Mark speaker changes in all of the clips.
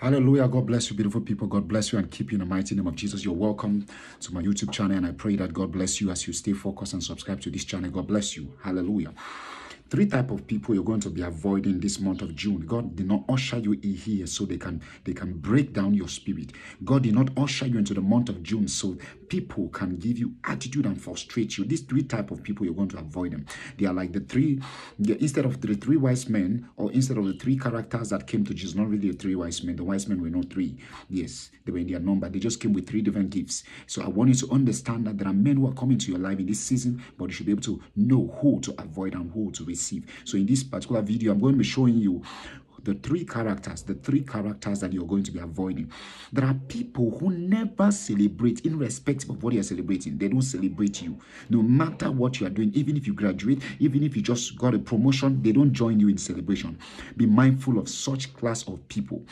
Speaker 1: Hallelujah. God bless you, beautiful people. God bless you and keep you in the mighty name of Jesus. You're welcome to my YouTube channel, and I pray that God bless you as you stay focused and subscribe to this channel. God bless you. Hallelujah. Three type of people you're going to be avoiding this month of June. God did not usher you in here so they can they can break down your spirit. God did not usher you into the month of June so people can give you attitude and frustrate you. These three type of people you're going to avoid them. They are like the three instead of the three wise men or instead of the three characters that came to Jesus. Not really the three wise men. The wise men were not three. Yes, they were in their number. They just came with three different gifts. So I want you to understand that there are men who are coming to your life in this season, but you should be able to know who to avoid and who to receive. So in this particular video, I'm going to be showing you the three characters, the three characters that you're going to be avoiding. There are people who never celebrate, irrespective of what you're celebrating. They don't celebrate you. No matter what you are doing, even if you graduate, even if you just got a promotion, they don't join you in celebration. Be mindful of such class of people.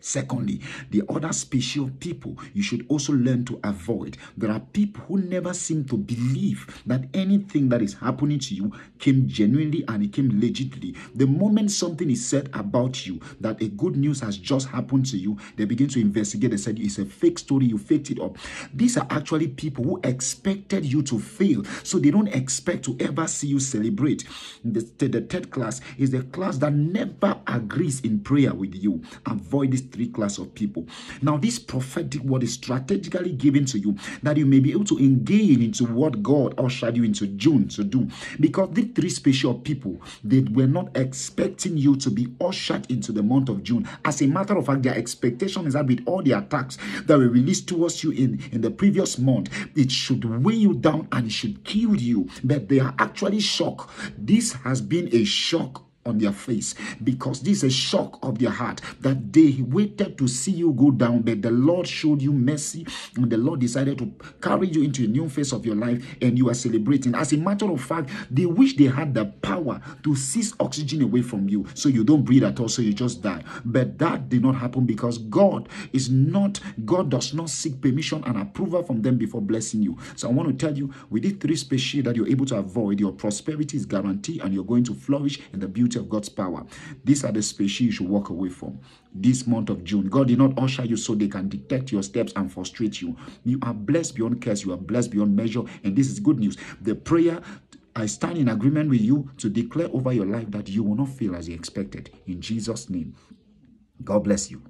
Speaker 1: Secondly, the other species of people you should also learn to avoid. There are people who never seem to believe that anything that is happening to you came genuinely and it came legitimately. The moment something is said about you that a good news has just happened to you, they begin to investigate. They said it's a fake story, you faked it up. These are actually people who expected you to fail, so they don't expect to ever see you celebrate. The, the third class is the class that never agrees in prayer with you. Avoid this three class of people. Now, this prophetic word is strategically given to you that you may be able to engage into what God ushered you into June to do. Because the three special people, they were not expecting you to be ushered into the month of June. As a matter of fact, their expectation is that with all the attacks that were released towards you in, in the previous month, it should weigh you down and it should kill you. But they are actually shocked. This has been a shock on their face because this is a shock of their heart that they waited to see you go down, but the Lord showed you mercy and the Lord decided to carry you into a new phase of your life and you are celebrating. As a matter of fact, they wish they had the power to seize oxygen away from you so you don't breathe at all, so you just die. But that did not happen because God is not, God does not seek permission and approval from them before blessing you. So I want to tell you, with these three species that you're able to avoid, your prosperity is guaranteed and you're going to flourish in the beauty of God's power. These are the species you should walk away from this month of June. God did not usher you so they can detect your steps and frustrate you. You are blessed beyond curse. You are blessed beyond measure. And this is good news. The prayer I stand in agreement with you to declare over your life that you will not feel as you expected. In Jesus' name. God bless you.